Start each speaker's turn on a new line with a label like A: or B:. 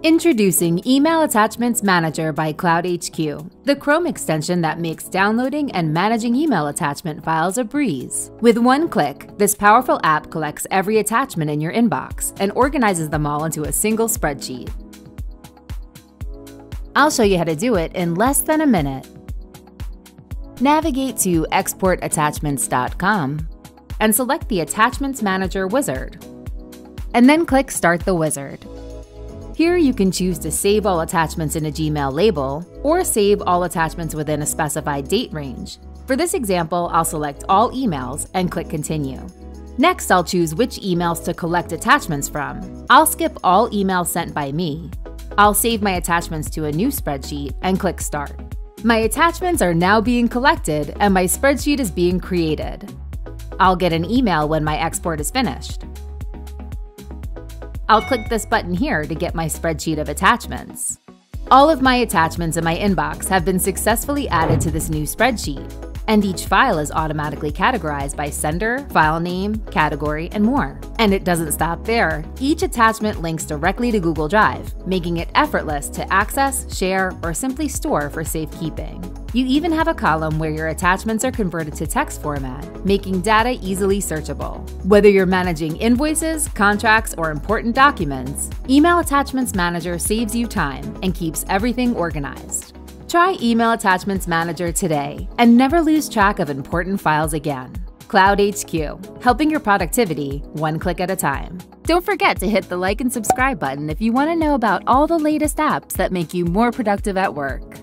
A: Introducing Email Attachments Manager by CloudHQ, the Chrome extension that makes downloading and managing email attachment files a breeze. With one click, this powerful app collects every attachment in your inbox and organizes them all into a single spreadsheet. I'll show you how to do it in less than a minute. Navigate to exportattachments.com and select the Attachments Manager wizard. And then click Start the Wizard. Here you can choose to save all attachments in a Gmail label or save all attachments within a specified date range. For this example, I'll select all emails and click Continue. Next, I'll choose which emails to collect attachments from. I'll skip all emails sent by me. I'll save my attachments to a new spreadsheet and click Start. My attachments are now being collected and my spreadsheet is being created. I'll get an email when my export is finished. I'll click this button here to get my spreadsheet of attachments. All of my attachments in my inbox have been successfully added to this new spreadsheet, and each file is automatically categorized by sender, file name, category, and more. And it doesn't stop there. Each attachment links directly to Google Drive, making it effortless to access, share, or simply store for safekeeping. You even have a column where your attachments are converted to text format, making data easily searchable. Whether you're managing invoices, contracts, or important documents, Email Attachments Manager saves you time and keeps everything organized. Try Email Attachments Manager today and never lose track of important files again. Cloud HQ, helping your productivity one click at a time. Don't forget to hit the like and subscribe button if you want to know about all the latest apps that make you more productive at work.